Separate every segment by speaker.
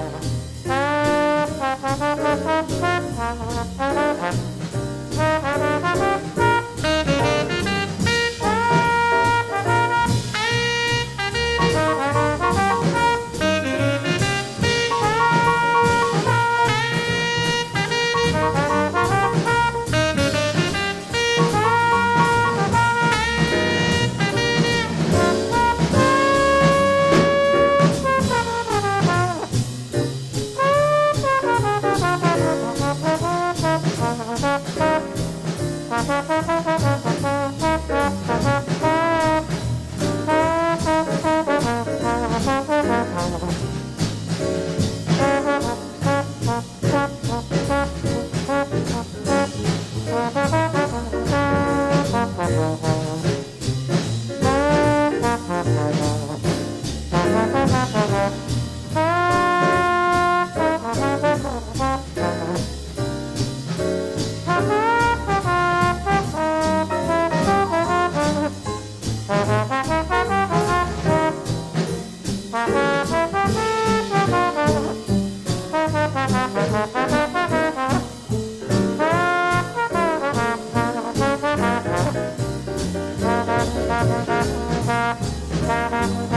Speaker 1: now. ha ha. Thank you.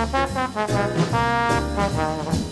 Speaker 1: Thank you.